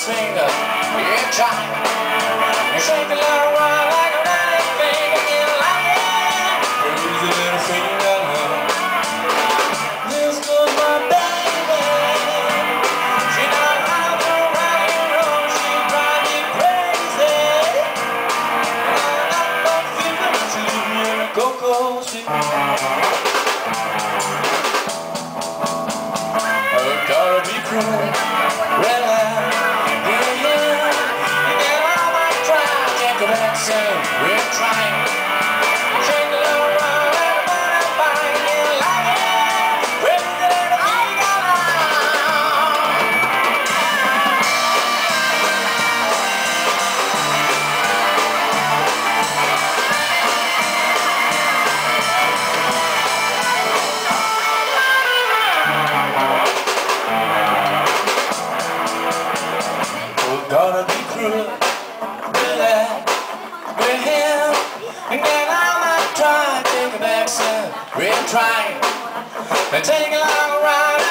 finger, you try. You shake the little while like a running finger, you like it. Use a little finger. This is my baby. She not how to rock and roll, she drive me crazy. And I'm not feeling it, she leave me in a cocoa shit. Oh, gotta be cruel. we're trying. Jackson, real trying. to take a long ride.